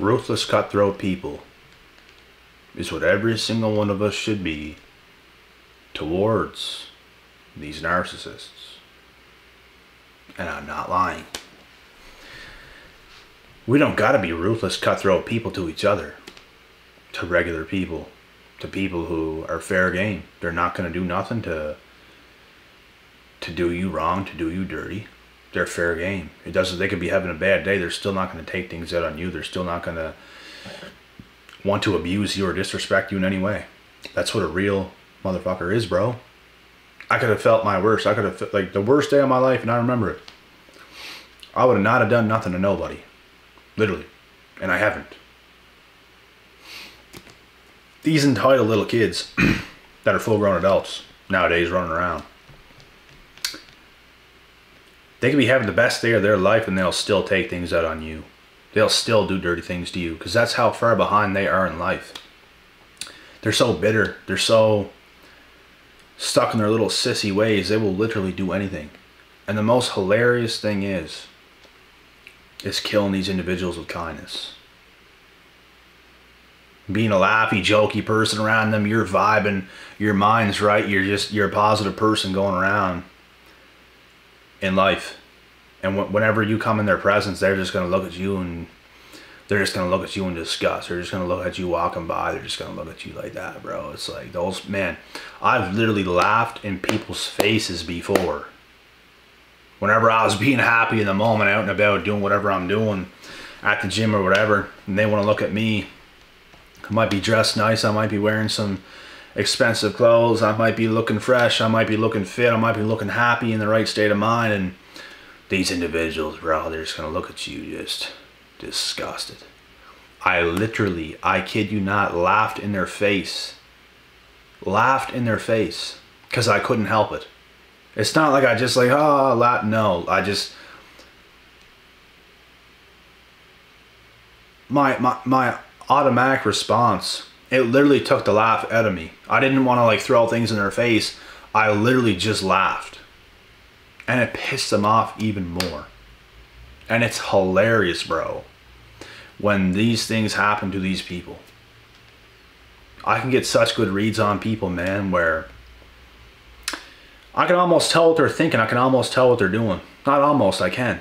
ruthless, cutthroat people is what every single one of us should be towards these narcissists. And I'm not lying. We don't gotta be ruthless, cutthroat people to each other, to regular people, to people who are fair game. They're not gonna do nothing to to do you wrong, to do you dirty. They're fair game. It doesn't. They could be having a bad day. They're still not going to take things out on you. They're still not going to want to abuse you or disrespect you in any way. That's what a real motherfucker is, bro. I could have felt my worst. I could have felt like the worst day of my life, and I remember it. I would have not have done nothing to nobody, literally, and I haven't. These entitled little kids that are full-grown adults nowadays running around they could be having the best day of their life and they'll still take things out on you. They'll still do dirty things to you because that's how far behind they are in life. They're so bitter. They're so stuck in their little sissy ways. They will literally do anything. And the most hilarious thing is, is killing these individuals with kindness. Being a laughy, jokey person around them, you're vibing, your mind's right, you're just, you're a positive person going around in life. And wh- whenever you come in their presence, they're just going to look at you and they're just going to look at you in disgust. They're just going to look at you walking by. They're just going to look at you like that, bro. It's like those, man, I've literally laughed in people's faces before. Whenever I was being happy in the moment, out and about, doing whatever I'm doing at the gym or whatever, and they want to look at me. I might be dressed nice. I might be wearing some expensive clothes. I might be looking fresh. I might be looking fit. I might be looking happy in the right state of mind. And these individuals, bro, they're just going to look at you just disgusted. I literally, I kid you not, laughed in their face. Laughed in their face because I couldn't help it. It's not like I just like, ah, oh, laugh. No, I just, my, my, my automatic response it literally took the laugh out of me. I didn't want to like throw things in their face. I literally just laughed. And it pissed them off even more. And it's hilarious, bro. When these things happen to these people. I can get such good reads on people, man, where I can almost tell what they're thinking. I can almost tell what they're doing. Not almost, I can.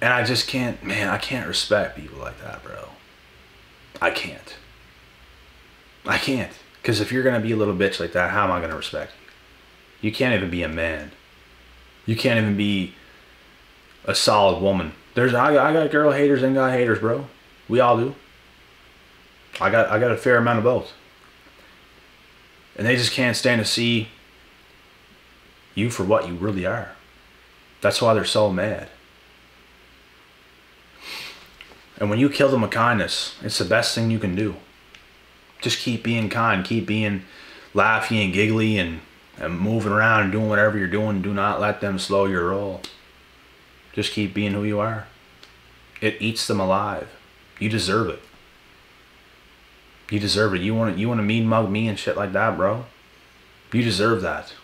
And I just can't, man, I can't respect people like that, bro. I can't. I can't. Because if you're going to be a little bitch like that, how am I going to respect you? You can't even be a man. You can't even be a solid woman. There's I, I got girl haters and guy haters, bro. We all do. I got I got a fair amount of both. And they just can't stand to see you for what you really are. That's why they're so mad. And when you kill them with kindness, it's the best thing you can do. Just keep being kind, keep being laughy and giggly and, and moving around and doing whatever you're doing. Do not let them slow your roll. Just keep being who you are. It eats them alive. You deserve it. You deserve it. You want to, you want to mean mug me and shit like that, bro? You deserve that.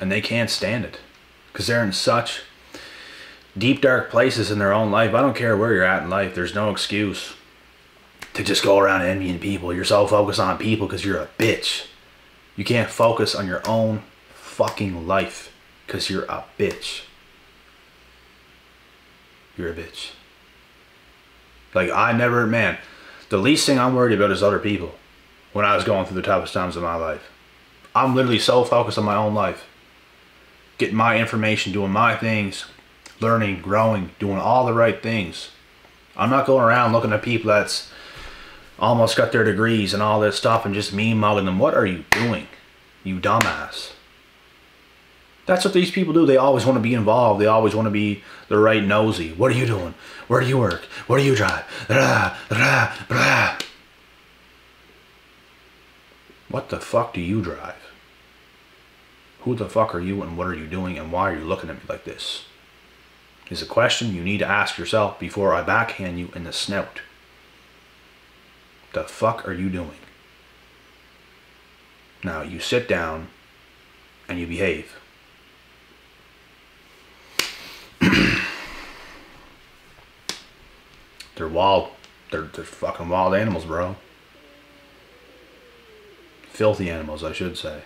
And they can't stand it. Because they're in such deep dark places in their own life. I don't care where you're at in life. There's no excuse to just go around envying people. You're so focused on people because you're a bitch. You can't focus on your own fucking life because you're a bitch. You're a bitch. Like I never, man, the least thing I'm worried about is other people when I was going through the toughest times of my life. I'm literally so focused on my own life. Getting my information, doing my things, learning, growing, doing all the right things. I'm not going around looking at people that's almost got their degrees and all this stuff and just me mugging them. What are you doing, you dumbass? That's what these people do. They always want to be involved. They always want to be the right nosy. What are you doing? Where do you work? Where do you drive? Blah, blah, blah. What the fuck do you drive? Who the fuck are you and what are you doing and why are you looking at me like this? is a question you need to ask yourself before I backhand you in the snout. The fuck are you doing? Now you sit down and you behave. they're wild. They're, they're fucking wild animals, bro. Filthy animals, I should say.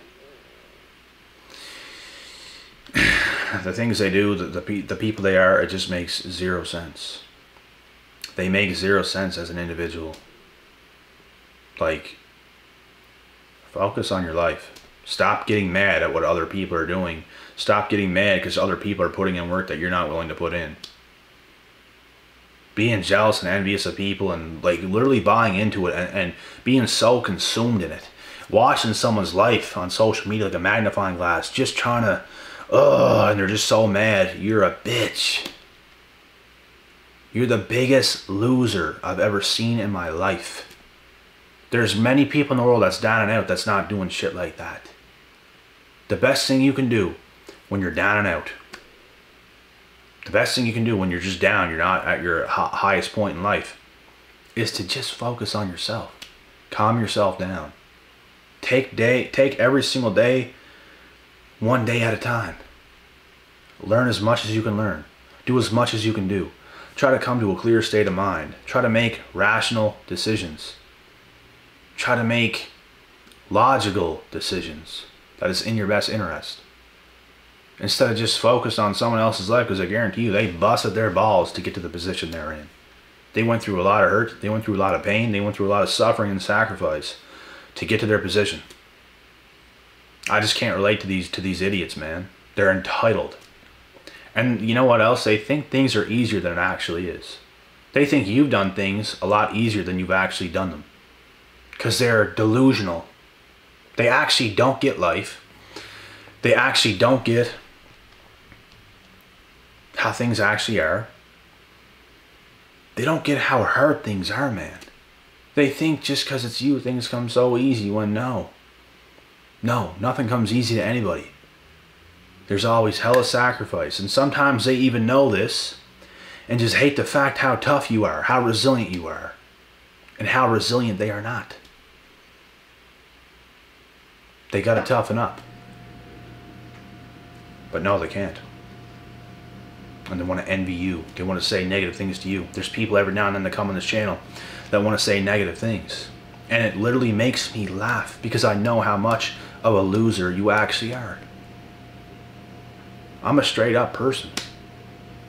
the things they do, the, the, the people they are, it just makes zero sense. They make zero sense as an individual. Like, focus on your life. Stop getting mad at what other people are doing. Stop getting mad because other people are putting in work that you're not willing to put in. Being jealous and envious of people and like literally buying into it and, and being so consumed in it. Watching someone's life on social media like a magnifying glass, just trying to, ugh, and they're just so mad. You're a bitch. You're the biggest loser I've ever seen in my life. There's many people in the world that's down and out that's not doing shit like that. The best thing you can do when you're down and out, the best thing you can do when you're just down, you're not at your highest point in life, is to just focus on yourself. Calm yourself down. Take day, take every single day, one day at a time. Learn as much as you can learn. Do as much as you can do. Try to come to a clear state of mind. Try to make rational decisions. Try to make logical decisions that is in your best interest. Instead of just focused on someone else's life, because I guarantee you they busted their balls to get to the position they're in. They went through a lot of hurt, they went through a lot of pain, they went through a lot of suffering and sacrifice to get to their position. I just can't relate to these to these idiots, man. They're entitled. And you know what else? They think things are easier than it actually is. They think you've done things a lot easier than you've actually done them. Because they're delusional they actually don't get life. They actually don't get how things actually are. They don't get how hard things are, man. They think just because it's you, things come so easy when no. No, nothing comes easy to anybody. There's always hella sacrifice. And sometimes they even know this and just hate the fact how tough you are, how resilient you are, and how resilient they are not. They got to toughen up. But no, they can't. And they want to envy you. They want to say negative things to you. There's people every now and then that come on this channel that want to say negative things. And it literally makes me laugh because I know how much of a loser you actually are. I'm a straight up person.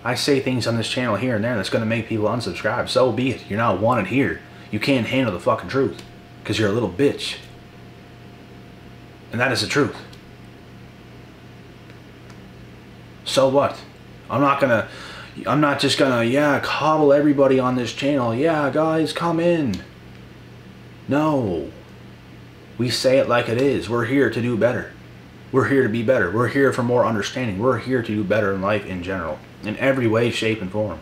I say things on this channel here and there that's going to make people unsubscribe. So be it. You're not wanted here. You can't handle the fucking truth because you're a little bitch. And that is the truth. So what? I'm not gonna, I'm not just gonna, yeah, coddle everybody on this channel. Yeah, guys, come in. No. We say it like it is. We're here to do better. We're here to be better. We're here for more understanding. We're here to do better in life in general. In every way, shape, and form.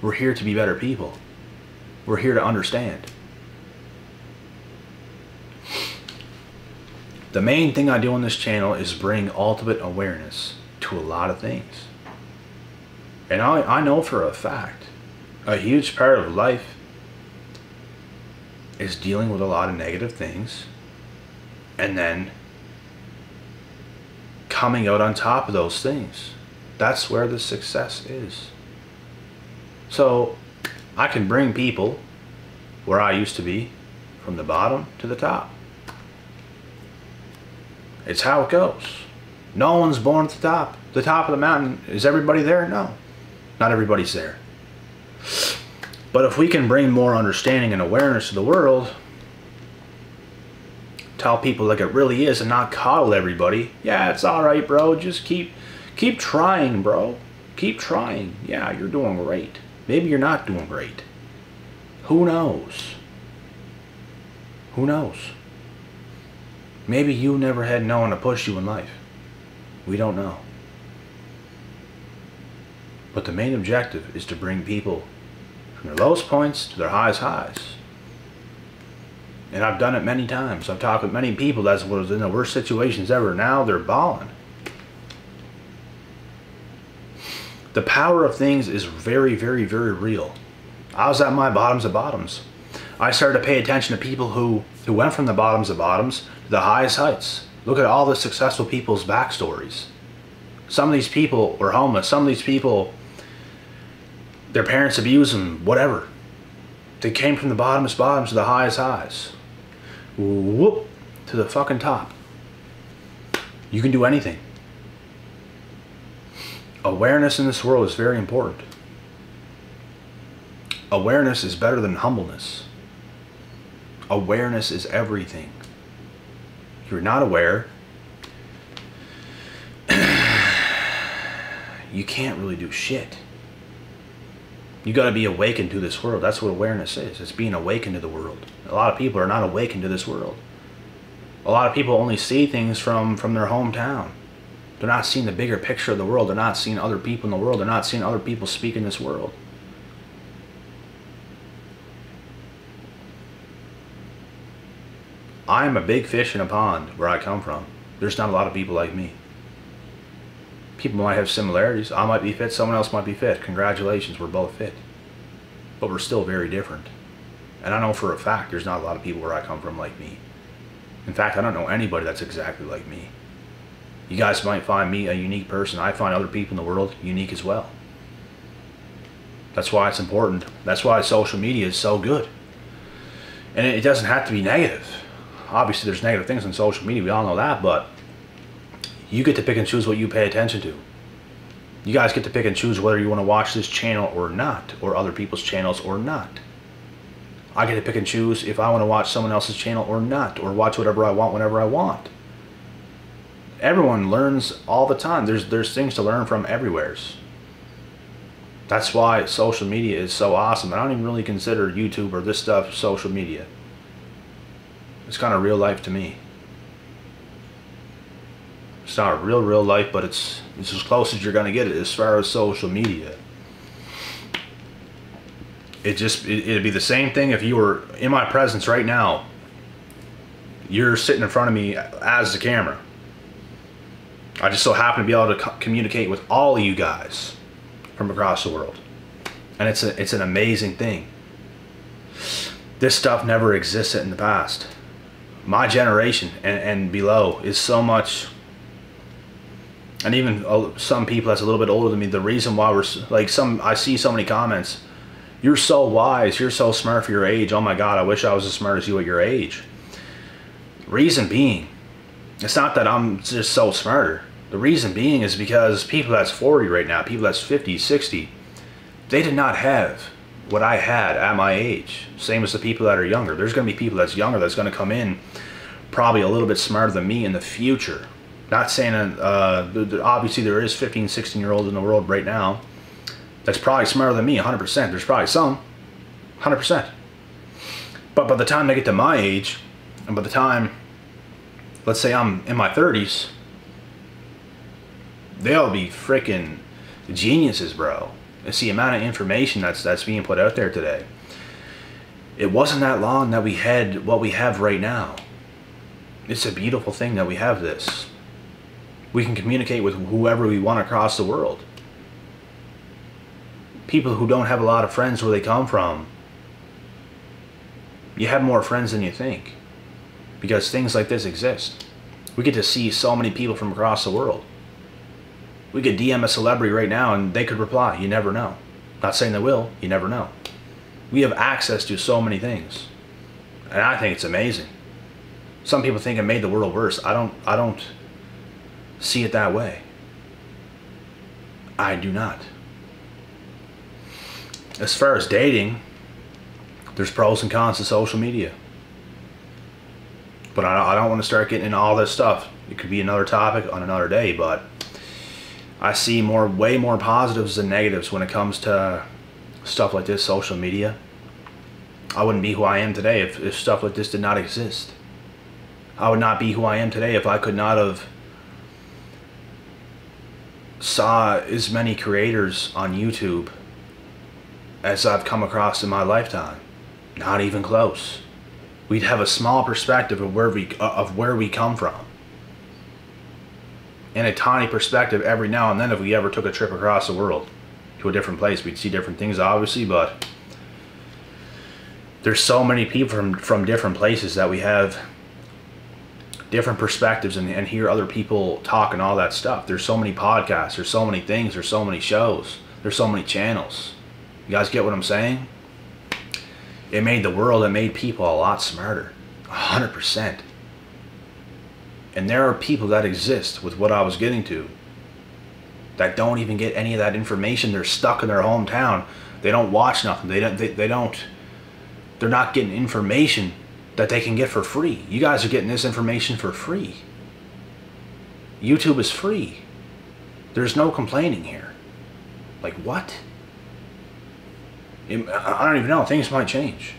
We're here to be better people. We're here to understand. The main thing I do on this channel is bring ultimate awareness to a lot of things. And I, I know for a fact, a huge part of life is dealing with a lot of negative things and then coming out on top of those things. That's where the success is. So I can bring people where I used to be from the bottom to the top. It's how it goes. No one's born at the top. The top of the mountain. Is everybody there? No. Not everybody's there. But if we can bring more understanding and awareness to the world, tell people like it really is and not coddle everybody. Yeah, it's alright, bro. Just keep keep trying, bro. Keep trying. Yeah, you're doing great. Maybe you're not doing great. Who knows? Who knows? Maybe you never had no one to push you in life. We don't know. But the main objective is to bring people from their lowest points to their highest highs. And I've done it many times. I've talked with many people that was in the worst situations ever. Now they're balling. The power of things is very, very, very real. I was at my bottoms of bottoms. I started to pay attention to people who, who went from the bottoms of bottoms to the highest heights. Look at all the successful people's backstories. Some of these people were homeless. Some of these people, Their parents abuse them, whatever. They came from the bottomest bottoms to the highest highs. Whoop, to the fucking top. You can do anything. Awareness in this world is very important. Awareness is better than humbleness. Awareness is everything. If you're not aware, you can't really do shit. You got to be awakened to this world. That's what awareness is. It's being awakened to the world. A lot of people are not awakened to this world. A lot of people only see things from from their hometown. They're not seeing the bigger picture of the world. They're not seeing other people in the world. They're not seeing other people speak in this world. I'm a big fish in a pond where I come from. There's not a lot of people like me. People might have similarities. I might be fit, someone else might be fit. Congratulations, we're both fit. But we're still very different. And I know for a fact there's not a lot of people where I come from like me. In fact, I don't know anybody that's exactly like me. You guys might find me a unique person. I find other people in the world unique as well. That's why it's important. That's why social media is so good. And it doesn't have to be negative. Obviously, there's negative things on social media. We all know that, but you get to pick and choose what you pay attention to. You guys get to pick and choose whether you want to watch this channel or not, or other people's channels or not. I get to pick and choose if I want to watch someone else's channel or not, or watch whatever I want whenever I want. Everyone learns all the time. There's there's things to learn from everywheres. That's why social media is so awesome. I don't even really consider YouTube or this stuff social media. It's kind of real life to me. It's not real real life, but it's it's as close as you're gonna get it as far as social media. It just it, it'd be the same thing if you were in my presence right now. You're sitting in front of me as the camera. I just so happen to be able to co communicate with all of you guys from across the world, and it's a it's an amazing thing. This stuff never existed in the past. My generation and, and below is so much and even uh, some people that's a little bit older than me the reason why we're like some i see so many comments you're so wise you're so smart for your age. Oh my god i wish i was as smart as you at your age. Reason being it's not that i'm just so smarter. The reason being is because people that's 40 right now people that's 50 60 they did not have what i had at my age. Same as the people that are younger. There's going to be people that's younger that's going to come in probably a little bit smarter than me in the future not saying uh, obviously there is 15 16 year olds in the world right now that's probably smarter than me 100% there's probably some 100% but by the time they get to my age and by the time let's say i'm in my 30s they'll be freaking geniuses bro. It's the amount of information that's that's being put out there today. It wasn't that long that we had what we have right now. It's a beautiful thing that we have this we can communicate with whoever we want across the world. People who don't have a lot of friends where they come from, you have more friends than you think because things like this exist. We get to see so many people from across the world. We could DM a celebrity right now and they could reply. You never know. Not saying they will, you never know. We have access to so many things. And I think it's amazing. Some people think it made the world worse. I don't I don't see it that way. I do not. As far as dating, there's pros and cons to social media. But I, don't want to start getting into all this stuff. It could be another topic on another day, but I see more, way more positives than negatives when it comes to stuff like this, social media. I wouldn't be who I am today if, if stuff like this did not exist. I would not be who I am today if I could not have saw as many creators on YouTube as I've come across in my lifetime. Not even close. We'd have a small perspective of where we of where we come from. And a tiny perspective every now and then if we ever took a trip across the world to a different place. We'd see different things obviously, but there's so many people from from different places that we have different perspectives and, and hear other people talk and all that stuff. There's so many podcasts, there's so many things, there's so many shows, there's so many channels. You guys get what I'm saying? It made the world, it made people a lot smarter. 100%. And there are people that exist with what I was getting to that don't even get any of that information. They're stuck in their hometown. They don't watch nothing. They don't, they, they don't, they're not getting information that they can get for free. You guys are getting this information for free. YouTube is free. There's no complaining here. Like, what? I don't even know. Things might change.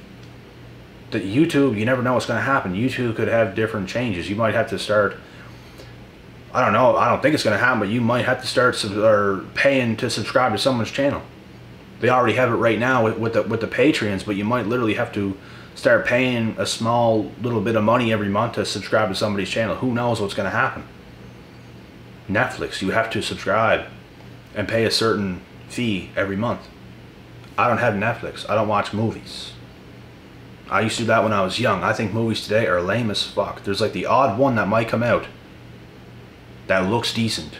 That YouTube, you never know what's going to happen. YouTube could have different changes. You might have to start. I don't know. I don't think it's going to happen, but you might have to start sub- or paying to subscribe to someone's channel. They already have it right now with, with the with the Patreons, but you might literally have to start paying a small little bit of money every month to subscribe to somebody's channel. Who knows what's going to happen? Netflix, you have to subscribe and pay a certain fee every month. I don't have Netflix. I don't watch movies. I used to do that when I was young. I think movies today are lame as fuck. There's like the odd one that might come out that looks decent.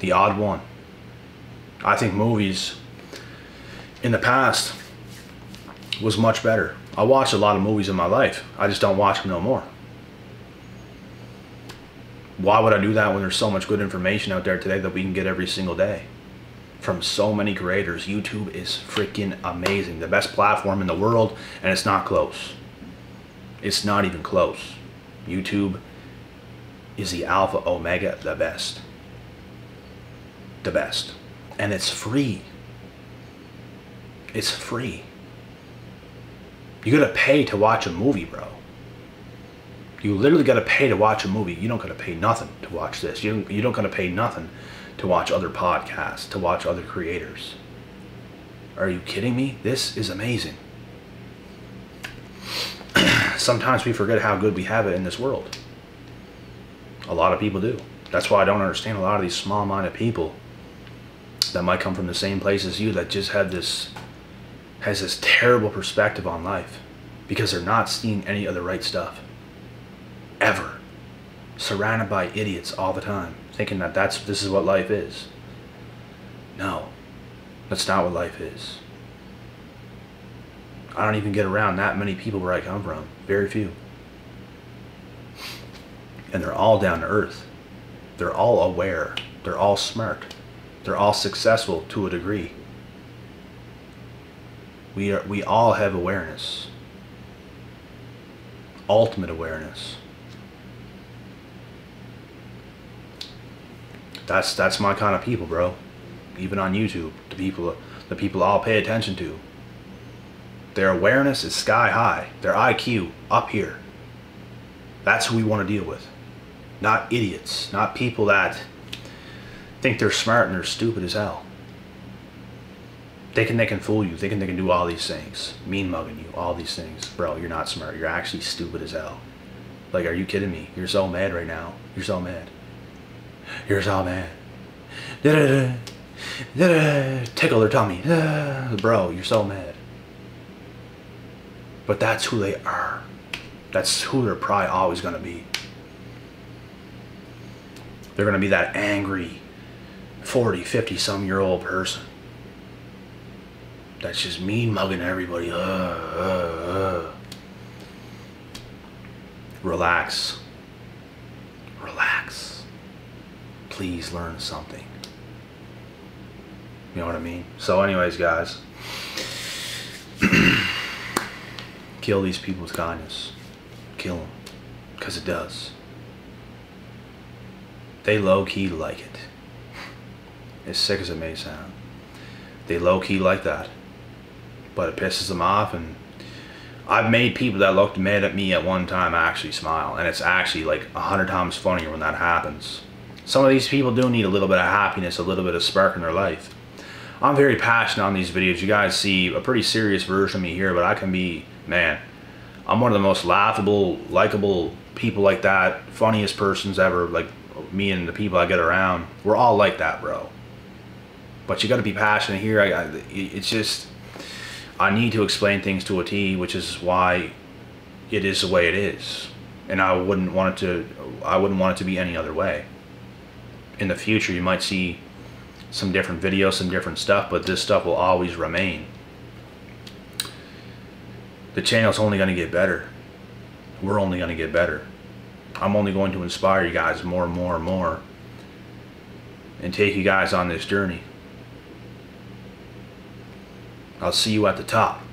The odd one. I think movies in the past was much better. I watched a lot of movies in my life. I just don't watch them no more. Why would I do that when there's so much good information out there today that we can get every single day? From so many creators. YouTube is freaking amazing. The best platform in the world, and it's not close. It's not even close. YouTube is the alpha omega, the best. The best. And it's free. It's free. You gotta pay to watch a movie, bro. You literally gotta pay to watch a movie. You don't gotta pay nothing to watch this. You don't, you don't gotta pay nothing to watch other podcasts, to watch other creators. Are you kidding me? This is amazing. Sometimes we forget how good we have it in this world. A lot of people do. That's why I don't understand a lot of these small minded people that might come from the same place as you that just have this has this terrible perspective on life because they're not seeing any of the right stuff. Ever. Surrounded by idiots all the time thinking that that's this is what life is. No. That's not what life is. I don't even get around that many people where i come from. Very few. And they're all down to earth. They're all aware. They're all smart. They're all successful to a degree we are we all have awareness. Ultimate awareness. That's that's my kind of people bro. Even on youtube the people the people i'll pay attention to. Their awareness is sky high. Their iq up here. That's who we want to deal with. Not idiots not people that think they're smart and they're stupid as hell they can they can fool you. They can they can do all these things, mean mugging you, all these things, bro. You're not smart. You're actually stupid as hell. Like, are you kidding me? You're so mad right now. You're so mad. You're so mad. Da-da-da. Da-da. Tickle their tummy. Da. Bro, you're so mad. But that's who they are. That's who they're probably always gonna be. They're gonna be that angry 40, 50 some year old person that's just mean mugging everybody. Uh, uh, uh. Relax. Relax. Please learn something. You know what I mean? So, anyways, guys, kill these people with kindness. Kill them. Because it does. They low key like it. As sick as it may sound. They low key like that but it pisses them off and I've made people that looked mad at me at one time actually smile and it's actually like a hundred times funnier when that happens. Some of these people do need a little bit of happiness, a little bit of spark in their life. I'm very passionate on these videos. You guys see a pretty serious version of me here, but I can be, man, I'm one of the most laughable, likable people like that, funniest persons ever, like me and the people I get around. We're all like that, bro. But you got to be passionate here. I, I, it's just, I need to explain things to a T, which is why it is the way it is. And I wouldn't want it to I wouldn't want it to be any other way. In the future you might see some different videos, some different stuff, but this stuff will always remain. The channel's only going to get better. We're only going to get better. I'm only going to inspire you guys more and more and more and take you guys on this journey. I'll see you at the top.